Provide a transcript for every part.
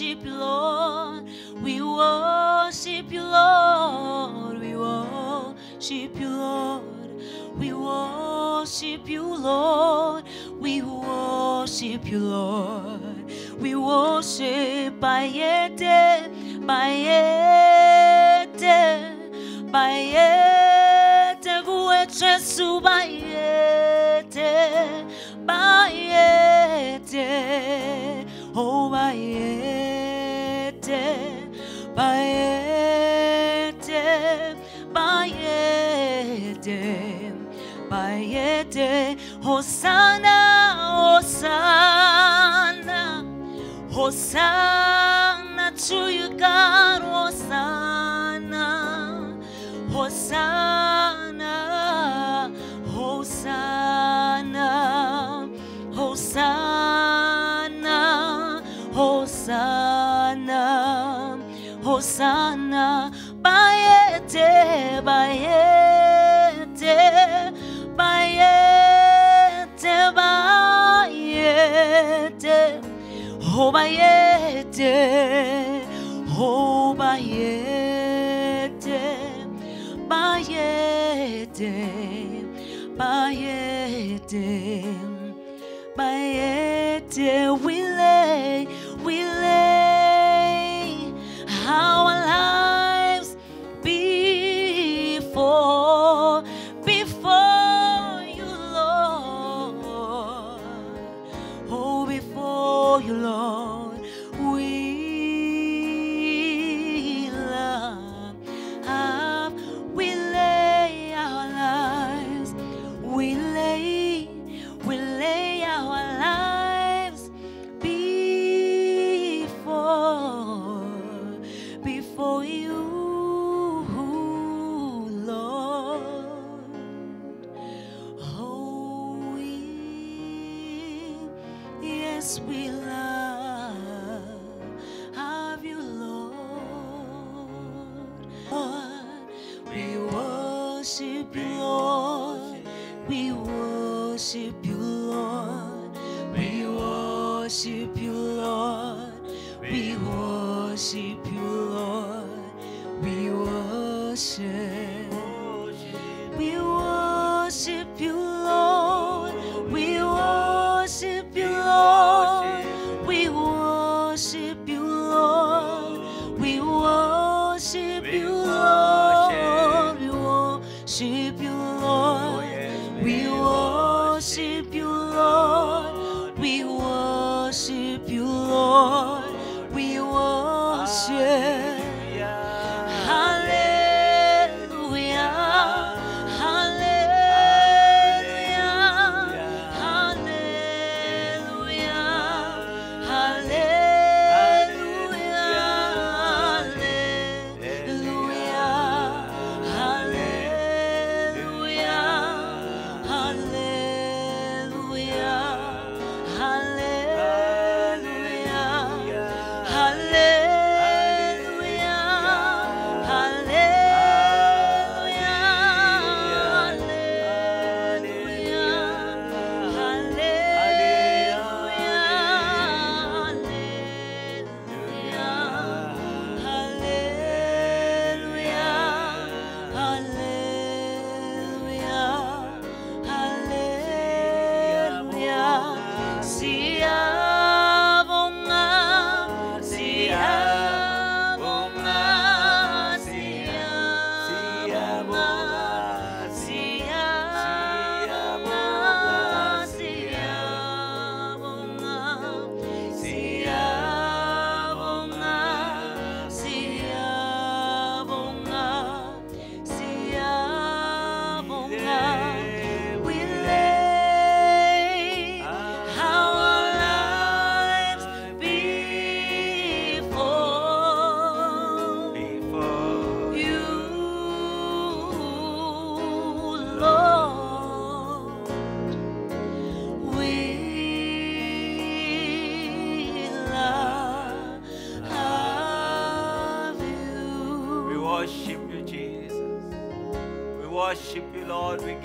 worship you, Lord. We worship you, Lord. We worship you, Lord. We worship you, Lord. We worship you, Lord. We worship Bayete, Bayete, Bayete, Guetresu, Bayete, Bayete, Oh, Bayete. Bayete, bayete, bayete, Hosanna, Hosanna, Hosanna to you, God, Hosanna, Hosanna, Hosanna, Hosanna, Hosanna sana bayete bayete bayete bayete. Oh bayete oh bayete bayete bayete bayete. We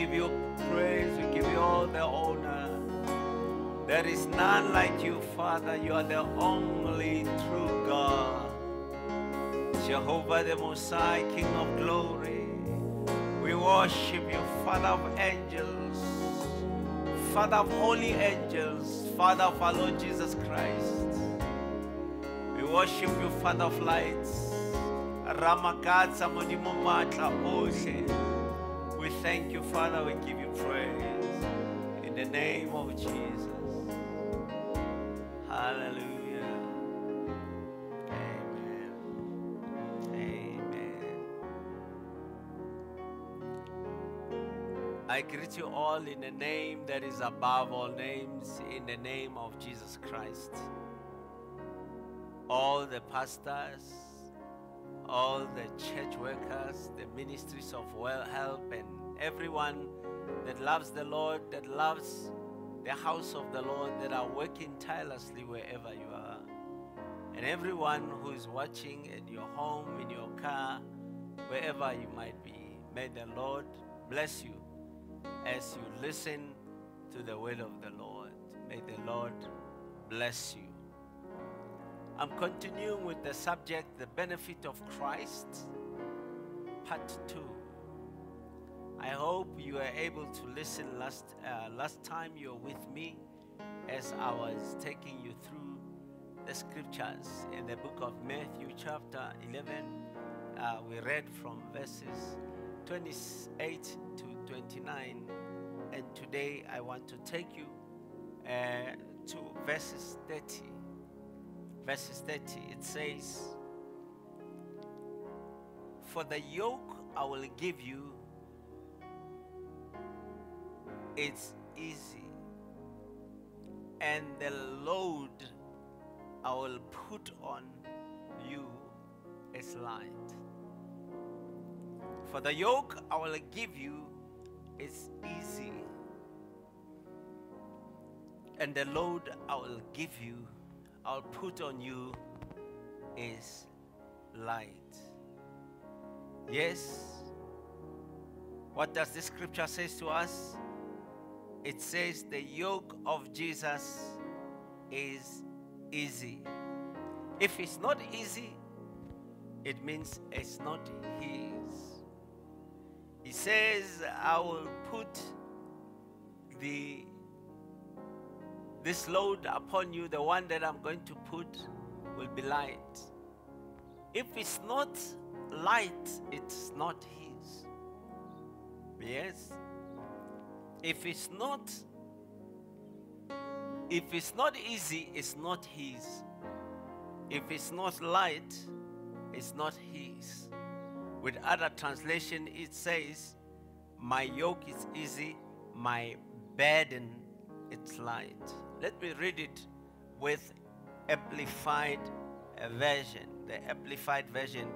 give you praise. We give you all the honor. There is none like you, Father. You are the only true God. Jehovah the Messiah, King of glory. We worship you, Father of angels, Father of holy angels, Father of our Lord Jesus Christ. We worship you, Father of lights. Ramakatsa modimo matla. We thank you, Father. We give you praise. In the name of Jesus. Hallelujah. Amen. Amen. I greet you all in the name that is above all names, in the name of Jesus Christ. All the pastors, all the church workers, the ministries of well help, and everyone that loves the Lord, that loves the house of the Lord, that are working tirelessly wherever you are. And everyone who is watching in your home, in your car, wherever you might be, may the Lord bless you as you listen to the word of the Lord. May the Lord bless you. I'm continuing with the subject, the benefit of Christ, part two. I hope you were able to listen last uh, last time you were with me as I was taking you through the scriptures in the book of Matthew, chapter 11. Uh, we read from verses 28 to 29, and today I want to take you uh, to verses 30. Verses 30, it says, For the yoke I will give you, it's easy, and the load I will put on you is light. For the yoke I will give you is easy, and the load I will give you, I'll put on you is light. Yes. What does this scripture says to us? It says the yoke of Jesus is easy. If it's not easy, it means it's not his. He says, I will put the this load upon you, the one that I'm going to put will be light. If it's not light, it's not his. Yes. If it's not if it's not easy, it's not his. If it's not light, it's not his. With other translation, it says, My yoke is easy, my burden it's light. Let me read it with amplified version, the amplified version,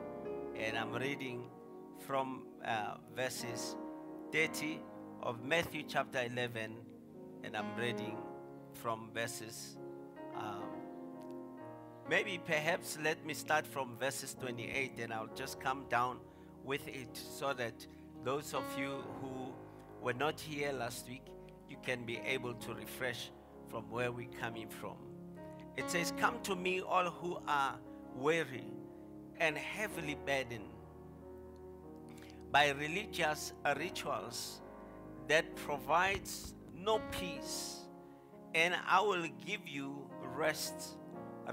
and I'm reading from uh, verses 30 of Matthew chapter 11, and I'm reading from verses. Um, maybe perhaps let me start from verses 28, and I'll just come down with it so that those of you who were not here last week, you can be able to refresh from where we're coming from. It says, Come to me, all who are weary and heavily burdened by religious rituals that provides no peace, and I will give you rest,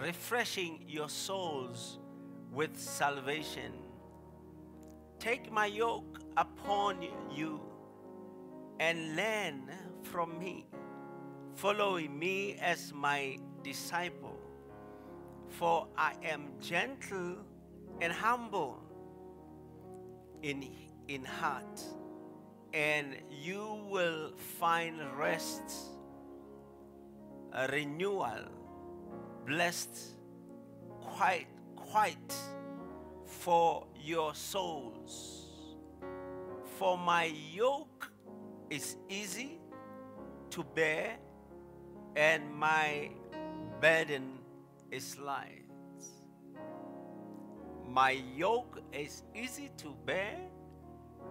refreshing your souls with salvation. Take my yoke upon you and learn from me, following me as my disciple. For I am gentle and humble in, in heart, and you will find rest, a renewal, blessed, quite, quite for your souls. For my yoke is easy to bear, and my burden is light. My yoke is easy to bear,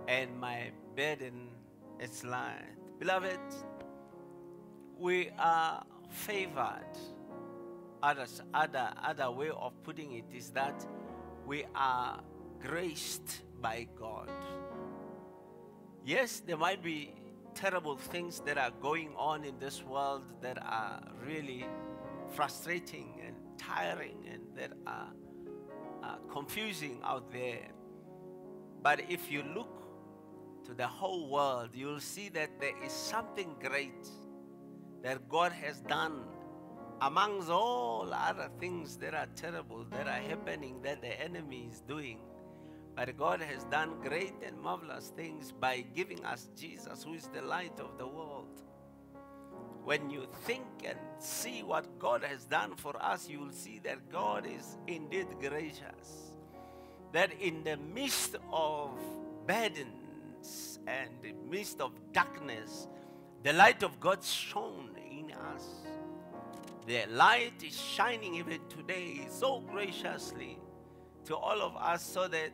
and my burden is light. Beloved, we are favored. Others, other, other way of putting it is that we are graced by God. Yes, there might be terrible things that are going on in this world that are really frustrating and tiring and that are, confusing out there. But if you look to the whole world, you'll see that there is something great that God has done amongst all other things that are terrible, that are happening, that the enemy is doing. But God has done great and marvelous things by giving us Jesus, who is the light of the world. When you think and see what God has done for us, you will see that God is indeed gracious. That in the midst of burdens and the midst of darkness, the light of God shone in us. The light is shining even today so graciously to all of us so that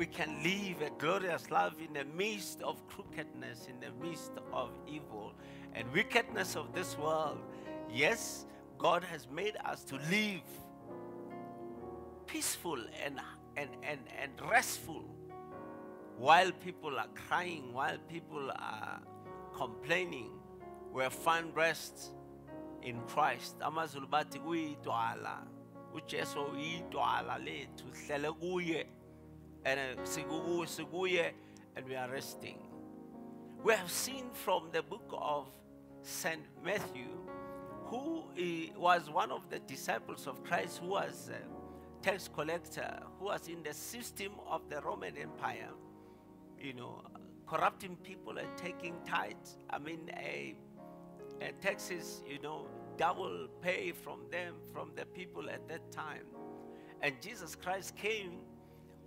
we can live a glorious life in the midst of crookedness, in the midst of evil and wickedness of this world. Yes, God has made us to live peaceful and, and, and, and restful while people are crying, while people are complaining. We find rest in Christ. amazulu bathi kuyidwala ujesu uyidwala lethu sihlele kuye and uh, sikuku- and we are resting we have seen from the book of St. Matthew, who was one of the disciples of Christ, who was a tax collector, who was in the system of the Roman Empire, you know, corrupting people and taking tithes. I mean, a, a taxes, you know, double pay from them, from the people at that time. And Jesus Christ came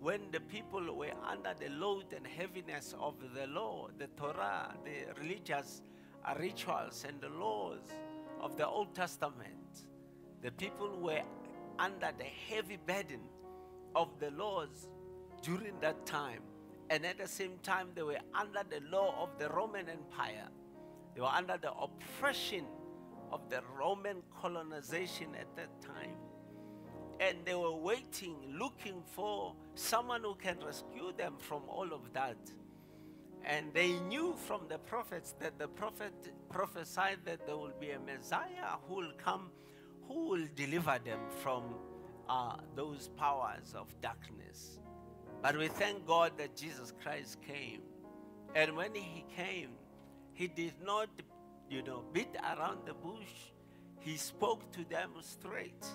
when the people were under the load and heaviness of the law, the Torah, the religious rituals and the laws of the Old Testament. The people were under the heavy burden of the laws during that time. And at the same time, they were under the law of the Roman Empire. They were under the oppression of the Roman colonization at that time and they were waiting, looking for someone who can rescue them from all of that. And they knew from the prophets that the prophet prophesied that there will be a Messiah who will come, who will deliver them from uh, those powers of darkness. But we thank God that Jesus Christ came. And when he came, he did not, you know, beat around the bush. He spoke to them straight.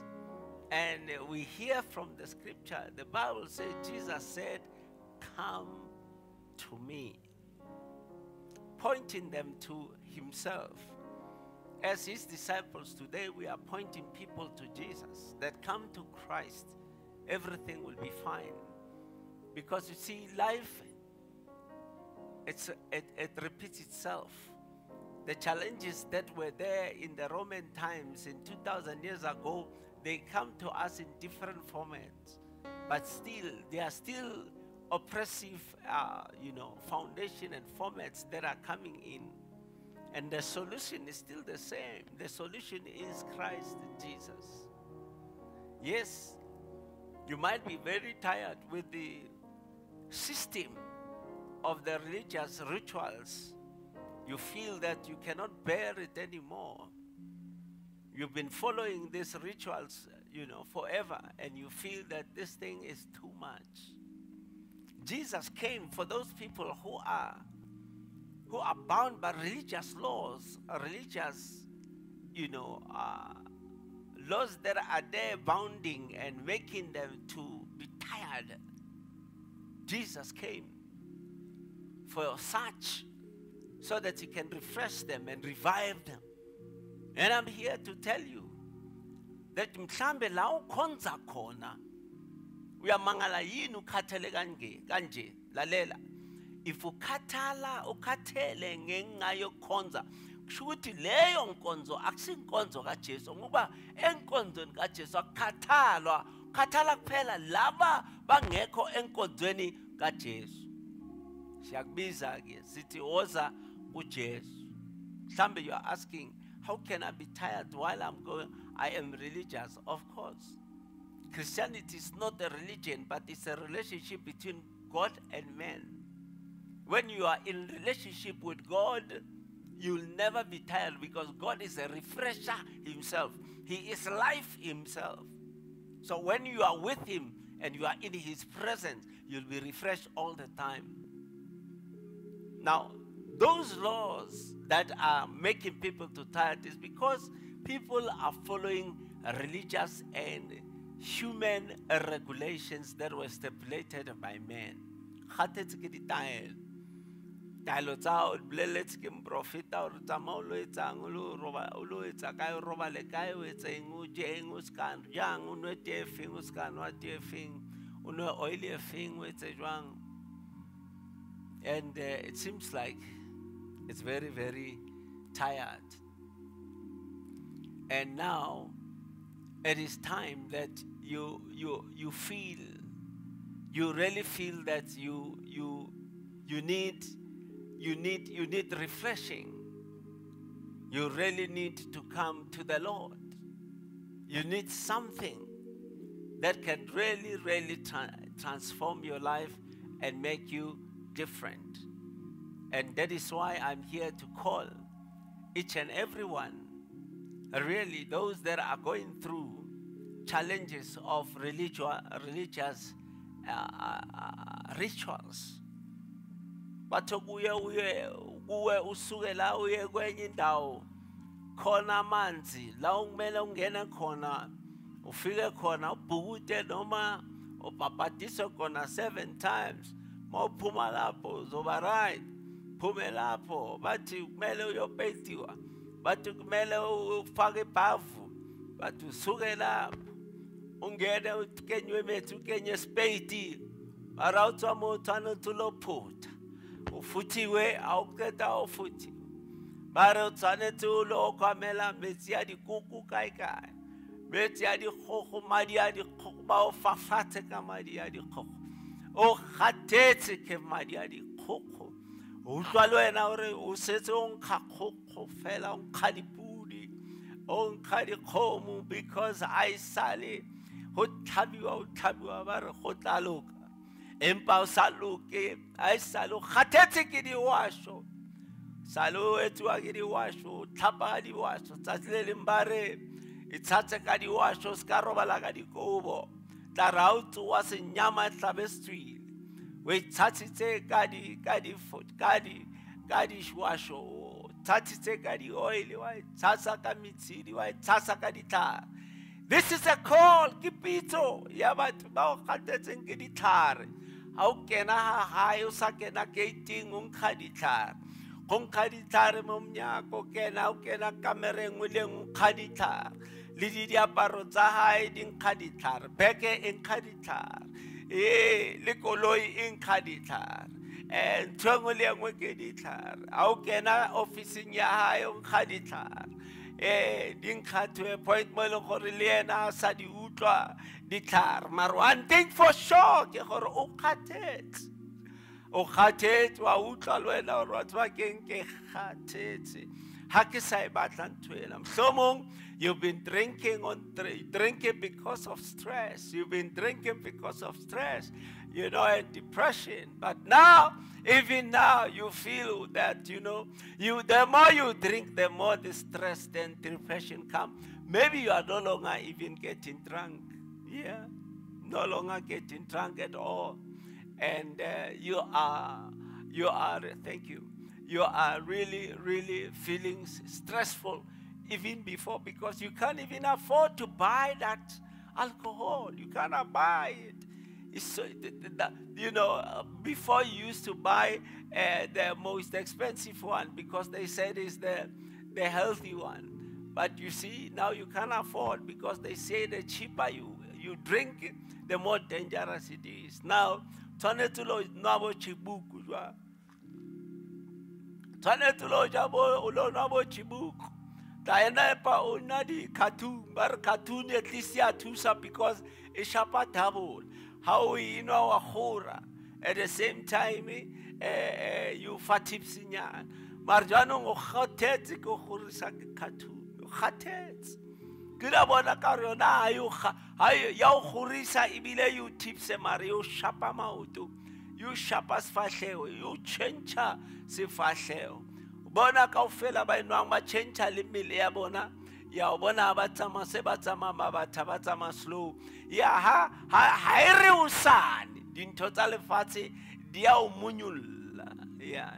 And we hear from the scripture, the Bible says, Jesus said, Come to me, pointing them to himself. As his disciples today, we are pointing people to Jesus that come to Christ, everything will be fine. Because you see, life, it's, it, it repeats itself. The challenges that were there in the Roman times in 2,000 years ago, they come to us in different formats. But still, they are still oppressive, uh, you know, foundation and formats that are coming in. And the solution is still the same. The solution is Christ Jesus. Yes, you might be very tired with the system of the religious rituals. You feel that you cannot bear it anymore. You've been following these rituals, you know, forever, and you feel that this thing is too much. Jesus came for those people who are who are bound by religious laws, religious, you know, uh, laws that are there bounding and making them to be tired. Jesus came for such so that he can refresh them and revive them. And I'm here to tell you that mhlambe la ukhonza khona uyamangala yini ukhathele kanje kanje? Lalela. If ukhathala ukhathele ngenxa yokukhonza kusho ukuthi leyo nkonzo akusinkonzo kajesu ngoba enkonzweni kajesu akukhathalwa. Kukhathala kuphela laba bangekho enkonzweni kaJesu. Siyakubiza ke sithi woza kuJesu. Mhlambe you are asking how can i be tired while i'm going? I am religious of course. Christianity is not a religion but it's a relationship between god and man. When you are in relationship with god you'll never be tired because god is a refresher himself. He is life himself. So when you are with him and you are in his presence you'll be refreshed all the time. Now, those laws that are making people to tired is because people are following religious and human regulations that were stipulated by men. Kgatetse ke ditaelo. Taelo tsa o boleletse ke moprofeta gore tsamaya o lo etsang o lo o etsa kae o robale kae o etseng o jeng o ska jang o nwe tee feng o ska nwa tee feng o nwe oil feng o etse jwang and uh, it seems like it's very very tired. And now it is time that you you you feel you really feel that you you you need you need you need refreshing. You really need to come to the lord. You need something that can really really tra- transform your life and make you different and that is why i'm here to call each and everyone really those that are going through challenges of religious, religious uh, uh, rituals. Bathi kuye uye kuwe usuke la uye kwenye indawo khona amanzi la okumele ungene khona ufike khona ubhukute noma ubhabhadiswe khona seven times mawuphuma lapho uzoba right phume lapho. Bathi kumele uyopetiwa bathi kumele ufake ibhavu bathi usuke lapho. Ungene ukenywe methu ukenye spade mara utswa mo tshwanetse lo phutha o futhiwe a o qeta o futhiwe ba re o tshwanetse o lo kwamela metsi a dikoko kae-kae metsi a dikgogo madi a dikgogo ba o fafatshe ka madi a dikgogo o kgathetse ke madi a dikgogo o utlwa le wena gore o setse o nkga kgokgo fela o nkga dipudi o nkga dikgomo because a e sale go tlhabiwa o tlhabiwa ba re go tla loka. Empa o sa loke a e sale o kgathetse ke diwašo sale o etsiwa ke diwašo o tlhapa ka diwašo tsatsi le leng ba re e tshatse ka diwašo se ka robala ka dikobo. Tla ra o tsoa senyama tlabe se tswile o itshatshitse ka di ka di fo- ka di ka diwašo o tshatshitse ka di-oil wa itshasa ka metshedi wa itshasa ka ditlhare. This is a call ke pitso ya batho ba o gatetseng ke ditlhare. Ga o kena ga gae o sa kena gating o nkga ditlhare. Go nkga ditlhare mo mnyako o kena o kena kamere nngwe le nngwe o nkga ditlhare. Le di diaparo tsa gae di nkga ditlhare beke e nkga ditlhare ee le koloi e nkga ditlhare. Um ntho e nngwe le e nngwe ke ditlhare. Ga o kena officing ya gae o nkga ditlhare. Eh di nkga to a point mo e leng gore le ena a sa di utlwa ditlhare. Mare one thing for sure ke gore o kgathetse. O kgathetse wa utlwa le wena gore batho ba keng ke kgathetse batla ntho ela mohlomong you've been drinking on drinking because of stress. You've been drinking because of stress. You know and depression. But now even now you feel that you know you the more you drink the more the stress and depression come. Maybe you are no longer even getting drunk. Yeah. No longer getting drunk at all. And uh, you are you are thank you you are really really feeling stressful even before because you can't even afford to buy that alcohol. You cannot buy it. So, you know uh, before you used to buy uh, the most expensive one because they said it's the the healthy one. But you see now you can't afford because they say the cheaper you you drink the more dangerous it is. Now tshwanetse lo nwa bo chibuku jwa tshwanetse lo o nwa bo chibuku Dianepa o na di-cartoon ba re cartoon at least ya thusa because e shapa double. How you know a gora at the same time eh, eh, you fa tipsinyana mare jaanong o kgathetse ke go gorisa ke cartoon o kgathetse. Ke la bona ka re yona ha ya o gorisa ebile yo tipse mare yo shapa maoto yo shapa sefahlego yo tšhentšha sefahlego bona kaofela ba enwang ba tšhentšha le mmele ya bona ya o bona ba tsamaya se ba tsamaya mabatha ba tsamaya slow. Ya ha ha e re o sane dintho tsa lefatshe di a o monyolla ya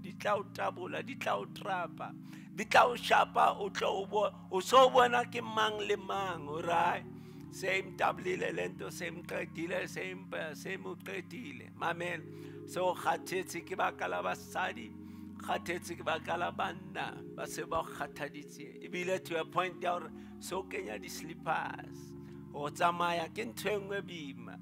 di tla o tabola di tla o trapa. Di tla o shapa o tlo o bo o so bona ke mang le mang o right same tablile le nto same qedile same same o qedile mamela so kgathetse ke baka la basadi kgathetse ke baka la banna ba se ba kgathaditse. Ebile to a point ya gore se o kenya di-slippers. O tsamaya ke ntho e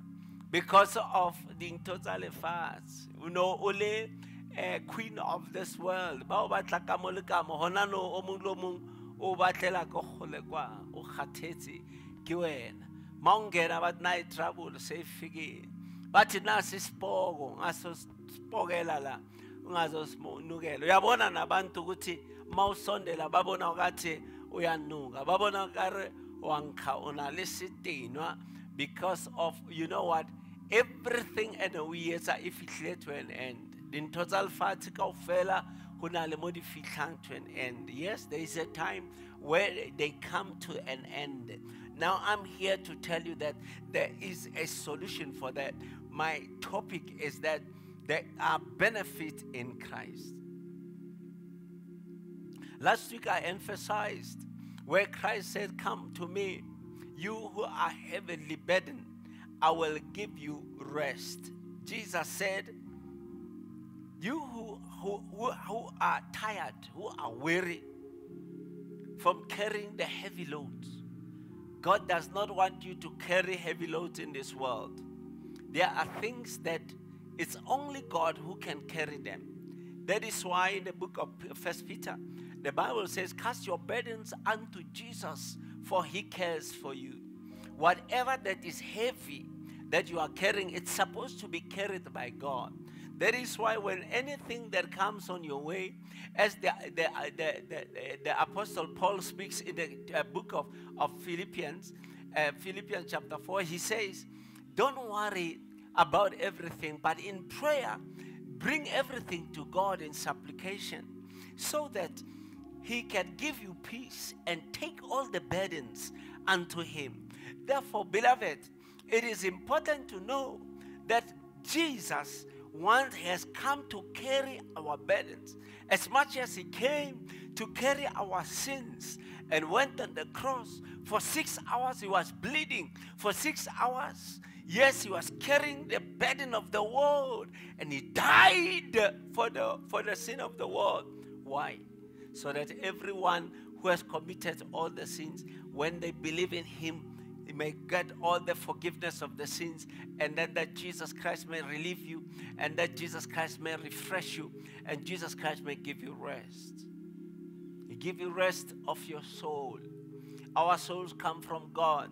because of dintho tsa lefatshe. O no o eh, queen of this world. Ba o batla ka mo le ka mo gona no o mongwe le o mongwe o batlela kgole kwa o kgathetse ke wena ma ungena bathi nayi trouble seyifikile bathi nasi isipoko ngasosipokela la ungazosinukela uyabona nabantu ukuthi ma usondela babona ngathi uyanuka babona kare wankha unale sitinwa because of you know what everything and o etsa e fihlile to an end. Dintho tsa lefatshe kaofela go na le mo di to an end. Yes there is a time where they come to an end now i'm here to tell you that there is a solution for that. My topic is that there are benefits in christ. Last week I emphasized where Christ said, Come to me, you who are heavily burdened, I will give you rest. Jesus said, You who, who, who, who are tired, who are weary from carrying the heavy loads, God does not want you to carry heavy loads in this world. There are things that it's only God who can carry them. That is why in the book of First Peter, the Bible says, Cast your burdens unto Jesus, for he cares for you. Whatever that is heavy that you are carrying, it's supposed to be carried by God. That is why when anything that comes on your way, as the, the, uh, the, the, the Apostle Paul speaks in the uh, book of, of Philippians, uh, Philippians chapter 4, he says, Don't worry about everything, but in prayer, bring everything to God in supplication so that he can give you peace and take all the burdens unto him. Therefore, beloved, it is important to know that Jesus once has come to carry our burdens. As much as he came to carry our sins and went on the cross for six hours he was bleeding. For six hours yes he was carrying the burden of the world and he died for the for the sin of the world. Why? So that everyone who has committed all the sins, when they believe in Him, they may get all the forgiveness of the sins, and then that Jesus Christ may relieve you, and that Jesus Christ may refresh you, and Jesus Christ may give you rest. He give you rest of your soul. Our souls come from God,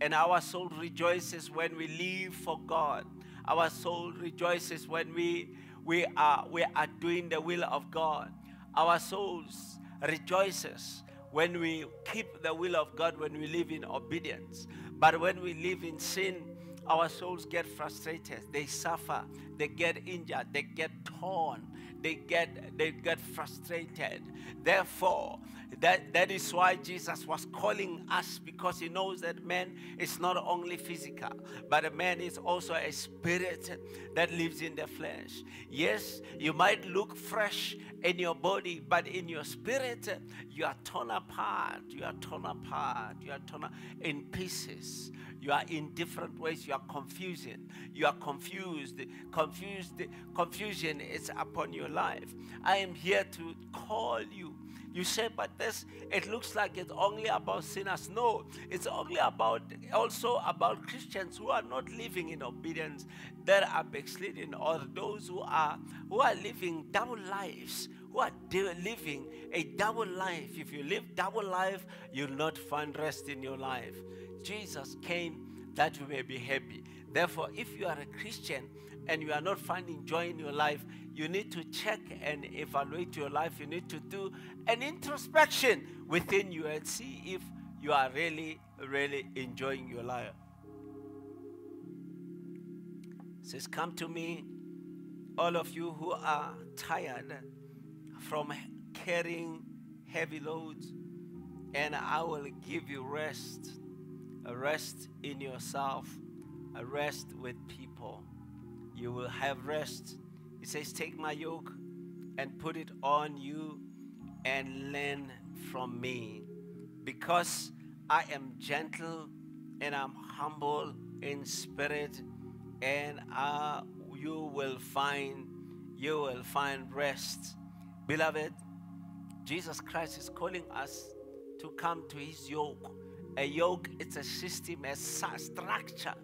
and our soul rejoices when we live for God. Our soul rejoices when we we are we are doing the will of God. Our souls rejoices when we keep the will of God, when we live in obedience. But when we live in sin, our souls get frustrated. They suffer. They get injured. They get torn. They get they get frustrated. Therefore, that, that is why Jesus was calling us because he knows that man is not only physical, but a man is also a spirit that lives in the flesh. Yes, you might look fresh in your body, but in your spirit, you are torn apart. You are torn apart. You are torn in pieces. You are in different ways. You are confusing. You are confused. Confused. Confusion is upon your life. I am here to call you. You say, but this, it looks like it's only about sinners. No, it's only about, also about Christians who are not living in obedience, that are backsliding, or those who are, who are living double lives, who are living a double life. If you live double life, you'll not find rest in your life. Jesus came that we may be happy. Therefore, if you are a Christian and you are not finding joy in your life, you need to check and evaluate your life. You need to do an introspection within you and see if you are really, really enjoying your life. It says, Come to me, all of you who are tired from carrying heavy loads, and I will give you rest. A rest in yourself, a rest with people. You will have rest. He says, Take my yoke and put it on you and learn from me. Because I am gentle and I'm humble in spirit, and uh, you will find you will find rest. Beloved, Jesus Christ is calling us to come to his yoke. A yoke it's a system, a structure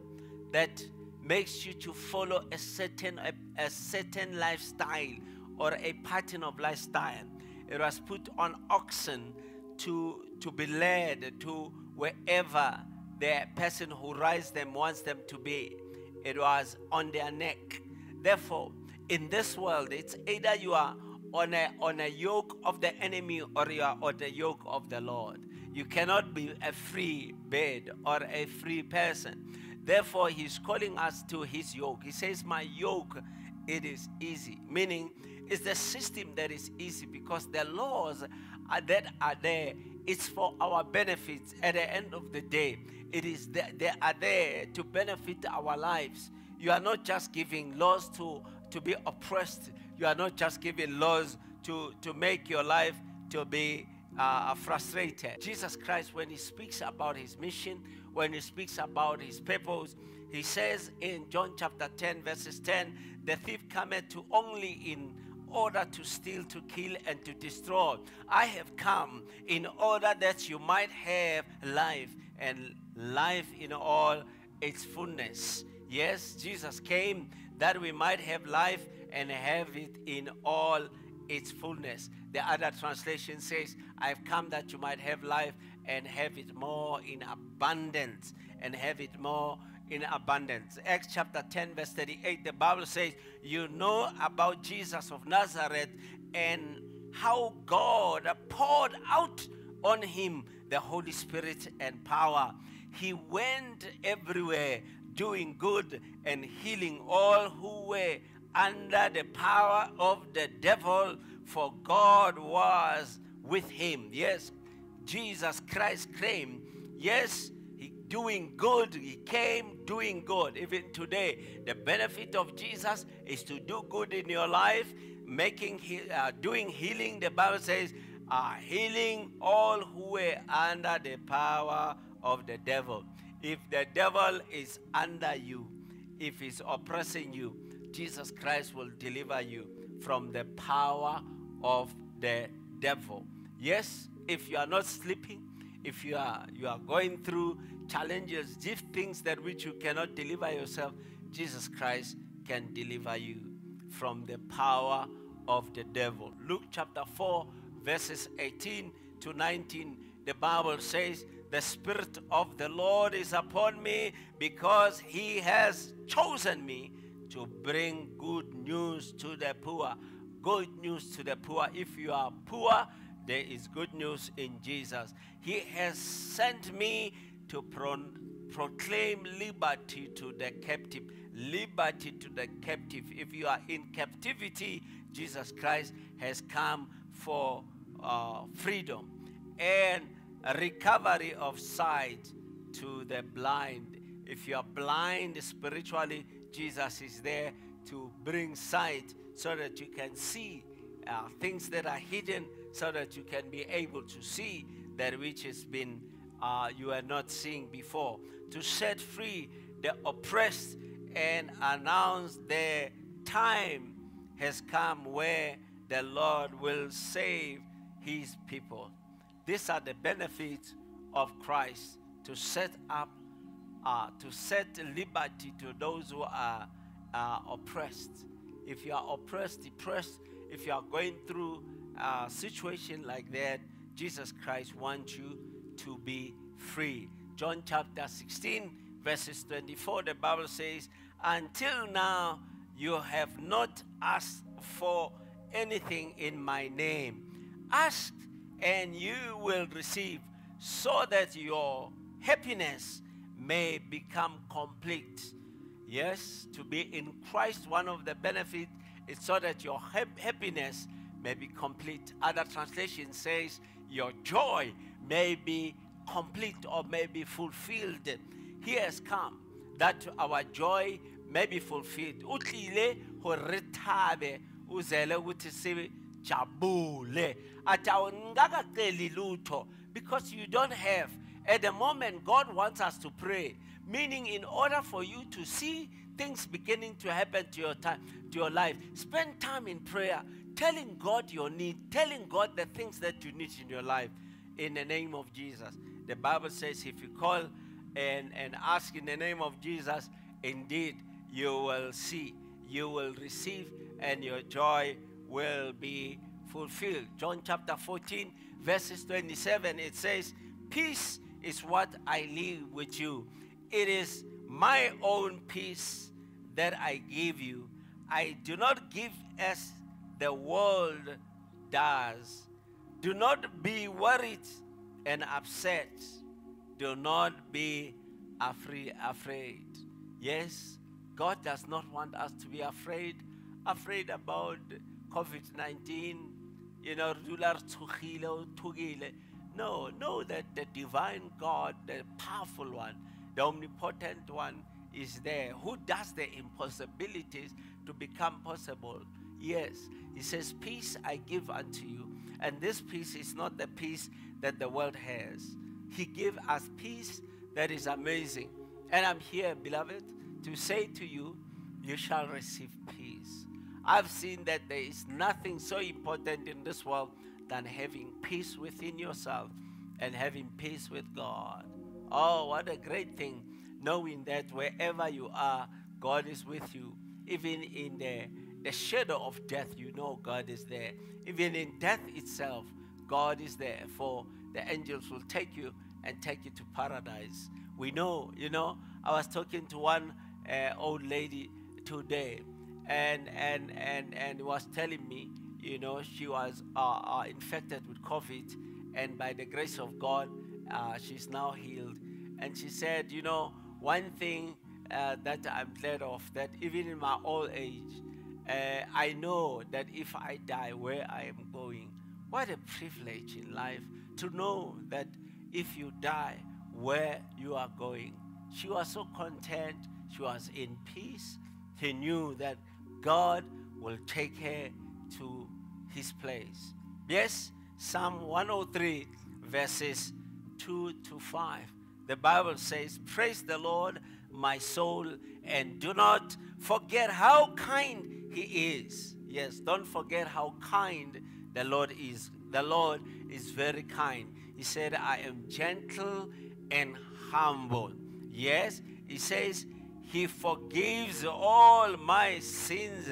that makes you to follow a certain a, a certain lifestyle or a pattern of lifestyle. It was put on oxen to to be led to wherever the person who rides them wants them to be. It was on their neck. Therefore, in this world, it's either you are on a, on a yoke of the enemy or you are on the yoke of the Lord. You cannot be a free bird or a free person. Therefore, he's calling us to his yoke. He says, My yoke, it is easy. Meaning, it's the system that is easy because the laws are, that are there, it's for our benefits at the end of the day. It is that they are there to benefit our lives. You are not just giving laws to, to be oppressed. You are not just giving laws to, to make your life to be uh, frustrated. Jesus Christ, when he speaks about his mission, when he speaks about his purpose, he says in John chapter 10, verses 10, the thief cometh to only in order to steal, to kill, and to destroy. I have come in order that you might have life and life in all its fullness. Yes, Jesus came that we might have life and have it in all its fullness. The other translation says, I've come that you might have life and have it more in abundance, and have it more in abundance. Acts chapter 10, verse 38, the Bible says, You know about Jesus of Nazareth and how God poured out on him the Holy Spirit and power. He went everywhere doing good and healing all who were under the power of the devil, for God was with him. Yes, Jesus Christ came. Yes, he doing good. He came doing good. Even today, the benefit of Jesus is to do good in your life, making uh, doing healing. The Bible says, uh, healing all who were under the power of the devil. If the devil is under you, if he's oppressing you, Jesus Christ will deliver you from the power of the devil. Yes, if you are not sleeping, if you are you are going through challenges, deep things that which you cannot deliver yourself, Jesus Christ can deliver you from the power of the devil. Luke chapter 4 verses 18 to 19 the Bible says the spirit of the Lord is upon me because he has chosen me to bring good news to the poor. Good news to the poor. If you are poor, there is good news in Jesus. He has sent me to pro- proclaim liberty to the captive. Liberty to the captive. If you are in captivity, Jesus Christ has come for uh, freedom and recovery of sight to the blind. If you are blind spiritually, Jesus is there to bring sight so that you can see uh, things that are hidden, so that you can be able to see that which has been uh, you are not seeing before. To set free the oppressed and announce the time has come where the Lord will save his people. These are the benefits of Christ to set up, uh, to set liberty to those who are uh, oppressed. If you are oppressed, depressed, if you are going through a situation like that, Jesus Christ wants you to be free. John chapter 16, verses 24, the Bible says, Until now you have not asked for anything in my name. Ask and you will receive, so that your happiness may become complete. Yes, to be in Christ, one of the benefits is so that your happiness may be complete. Other translation says your joy may be complete or may be fulfilled. He has come that our joy may be fulfilled. Uzele ukuthi sijabule. Athi awungakaceli lutho because you don't have. At the moment God wants us to pray, meaning in order for you to see things beginning to happen to your time to your life, spend time in prayer, telling God your need, telling God the things that you need in your life in the name of Jesus. The Bible says if you call and, and ask in the name of Jesus, indeed you will see, you will receive, and your joy will be fulfilled. John chapter 14, verses 27, it says, Peace is what I leave with you. It is my own peace that I give you. I do not give as the world does. Do not be worried and upset. Do not be afraid. afraid. Yes, God does not want us to be afraid. Afraid about COVID 19. You know, ruler tshogile. No, know that the divine God, the powerful one, the omnipotent one, is there who does the impossibilities to become possible. Yes, he says, Peace I give unto you. And this peace is not the peace that the world has. He gave us peace that is amazing. And I'm here, beloved, to say to you, you shall receive peace. I've seen that there is nothing so important in this world than having peace within yourself and having peace with God. Oh, what a great thing knowing that wherever you are, God is with you. Even in the, the shadow of death, you know God is there. Even in death itself, God is there. For the angels will take you and take you to paradise. We know, you know, I was talking to one uh, old lady today, and and and and was telling me, you know, she was uh, uh, infected with COVID, and by the grace of God, uh, she's now healed. And she said, you know, one thing uh, that I'm glad of that even in my old age, uh, I know that if I die, where I am going. What a privilege in life to know that if you die, where you are going. She was so content. She was in peace. She knew that God will take her to his place. Yes, Psalm 103, verses 2 to 5. The Bible says, Praise the Lord, my soul, and do not forget how kind he is. Yes, don't forget how kind the Lord is. The Lord is very kind. He said, I am gentle and humble. Yes, he says, He forgives all my sins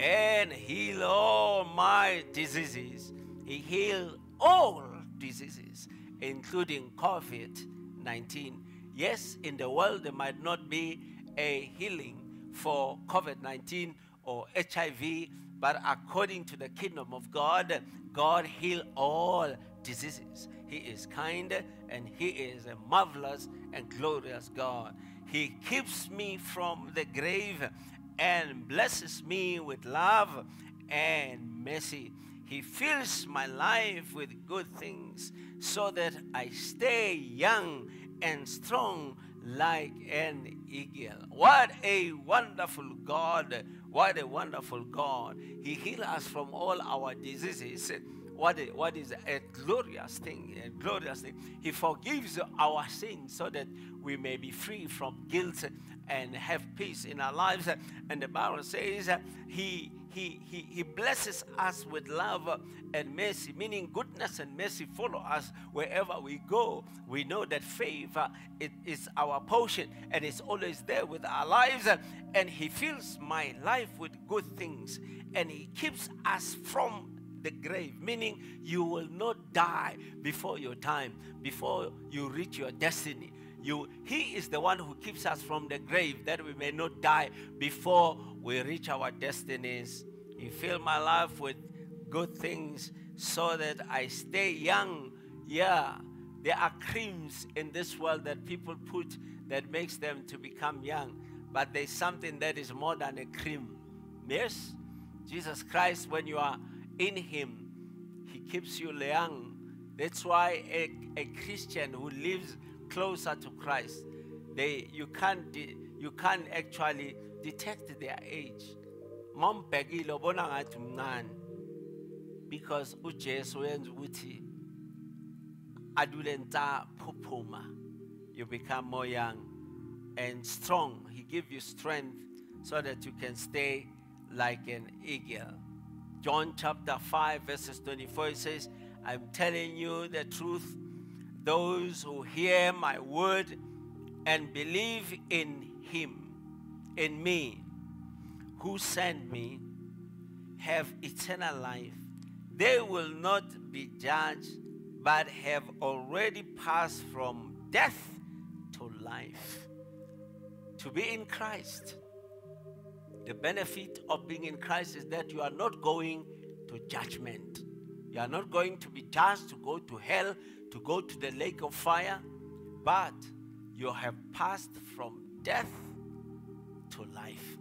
and heal all my diseases. He healed all diseases, including COVID 19. Yes, in the world there might not be a healing for COVID 19 or HIV, but according to the kingdom of God, God heal all diseases. He is kind and He is a marvelous and glorious God. He keeps me from the grave and blesses me with love and mercy. He fills my life with good things so that I stay young and strong like an eagle. What a wonderful God! What a wonderful God. He heals us from all our diseases. What, a, what is a glorious thing, a glorious thing. He forgives our sins so that we may be free from guilt and have peace in our lives. And the Bible says he he, he, he blesses us with love and mercy, meaning goodness and mercy follow us wherever we go. We know that favor uh, it is our portion and it's always there with our lives. And He fills my life with good things and He keeps us from the grave, meaning you will not die before your time, before you reach your destiny. You, he is the one who keeps us from the grave that we may not die before we reach our destinies. He filled my life with good things so that I stay young. Yeah, there are creams in this world that people put that makes them to become young, but there's something that is more than a cream. Yes, Jesus Christ, when you are in Him, He keeps you young. That's why a, a Christian who lives closer to Christ, they you can't de- you can't actually detect their age. Mom Mombhekile ubona ngathi mncane because uJesu wenza ukuthi adule nta you become more young and strong. He gives you strength so that you can stay like an eagle. John chapter 5 verses 24 it says I'm telling you the truth those who hear my word and believe in him in me who sent me have eternal life they will not be judged, but have already passed from death to life. To be in Christ, the benefit of being in Christ is that you are not going to judgment. You are not going to be judged to go to hell, to go to the lake of fire, but you have passed from death to life.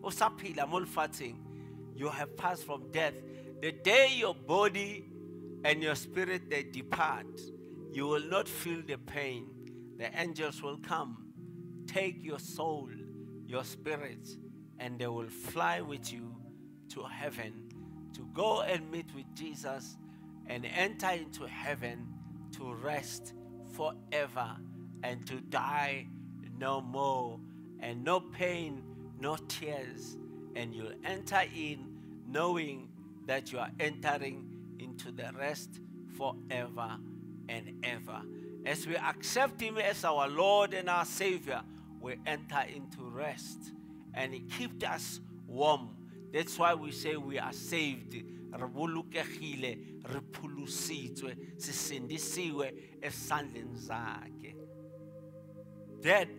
You have passed from death the day your body and your spirit they depart, you will not feel the pain. The angels will come, take your soul, your spirit, and they will fly with you to heaven to go and meet with Jesus and enter into heaven to rest forever and to die no more and no pain, no tears. And you'll enter in knowing that you are entering into the rest forever and ever. As we accept Him as our Lord and our Savior, we enter into rest. And He keeps us warm. That's why we say we are saved. Re bolokegile, re pholositswe, sisindisiwe esandleni zakhe. Then,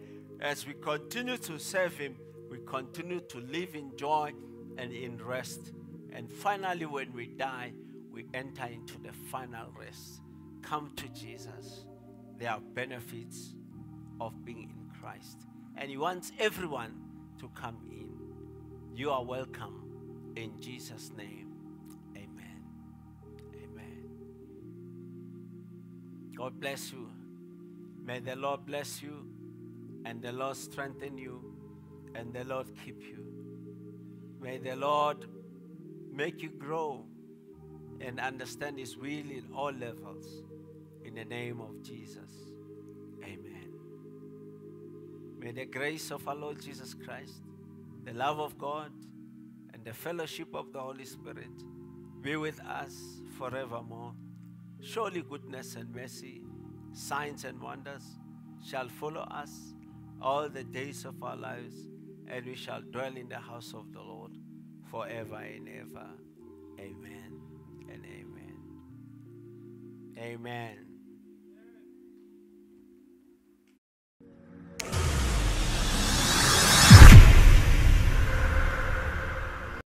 as we continue to serve Him, we continue to live in joy and in rest. And finally, when we die, we enter into the final rest. Come to Jesus. There are benefits of being in Christ. And He wants everyone to come in. You are welcome in Jesus' name. God bless you. May the Lord bless you and the Lord strengthen you and the Lord keep you. May the Lord make you grow and understand His will in all levels. In the name of Jesus. Amen. May the grace of our Lord Jesus Christ, the love of God, and the fellowship of the Holy Spirit be with us forevermore. Surely goodness and mercy, signs and wonders shall follow us all the days of our lives, and we shall dwell in the house of the Lord forever and ever. Amen and amen. Amen.